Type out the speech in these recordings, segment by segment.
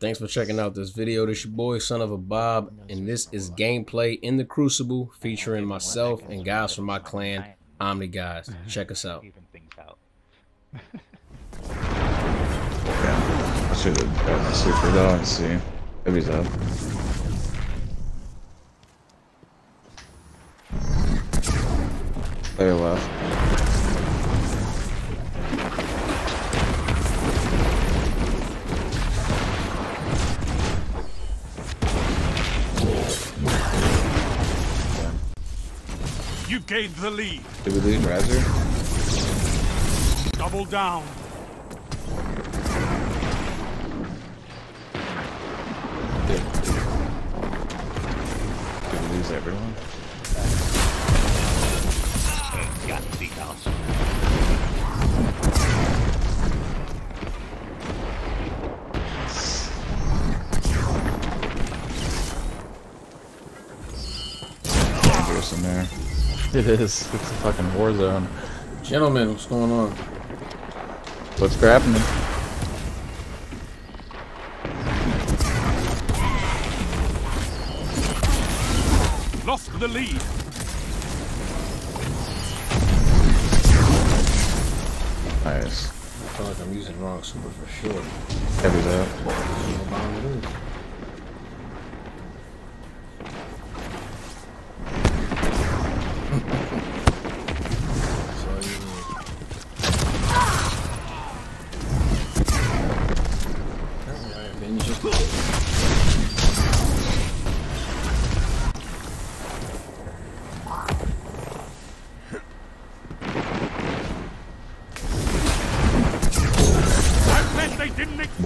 Thanks for checking out this video. This your boy, son of a Bob, and this is gameplay in the Crucible featuring myself and guys from my clan, OmniGods. Check us out. Yeah, I should have got my super dog. See, heavy's up. Player left. Gained the lead. Did we lose Razor? Double down. Did, did we lose everyone? Got the house. There. It is. It's a fucking war zone. Gentlemen, what's going on? What's grabbing me? Lost the lead. Nice. I feel like I'm using wrong super for sure. Heavy's up.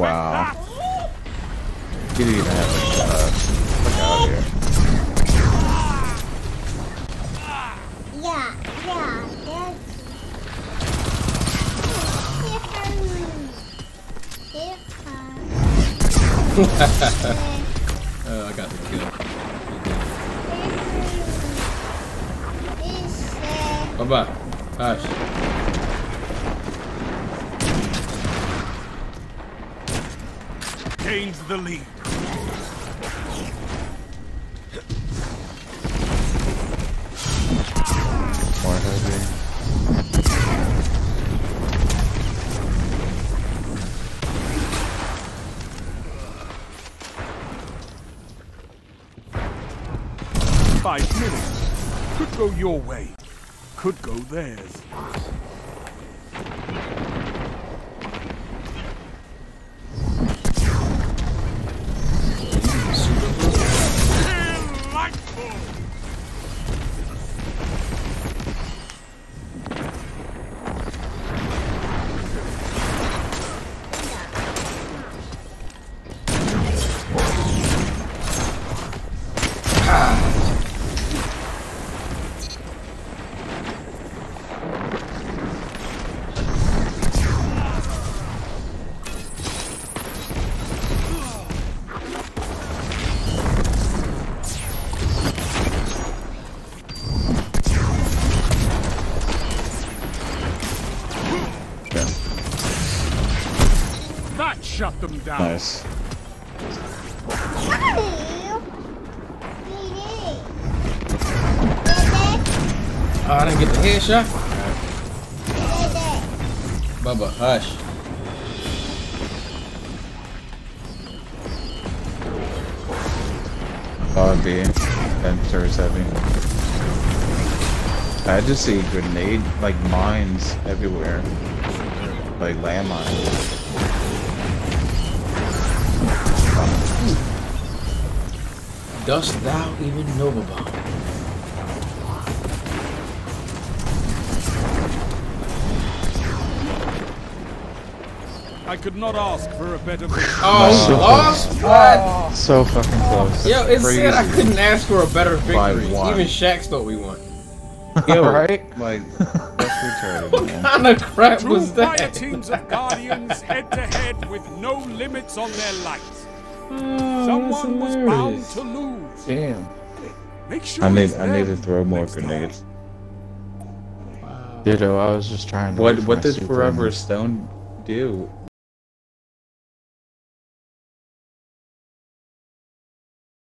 Wow. that. He didn't even have a shot. Look out here. Yeah, yeah, that's... Here, Uh, I got the kill. This, Bye bye. Hush. The lead. Five minutes. Could go your way. Could go theirs. Shut them down. Nice. Oh, I didn't get the headshot. Bubba, hush. Bog B. Enter's heavy. I just see grenade, like mines everywhere. Like landmines. Dost thou even know about? I could not ask for a better. Oh, No. Oh, lost? What? So fucking close. Yo, it said I couldn't ask for a better victory. Even Shaxx thought we won. Yo, Right? Like, that's retarded, What man. kind of crap Two was fire that? teams of guardians head to head with no limits on their light. Oh, Someone was bound to lose. Damn. Make sure I need, I need to throw more next time. grenades. Ditto, I was just trying to. What, wait what does Forever Stone do?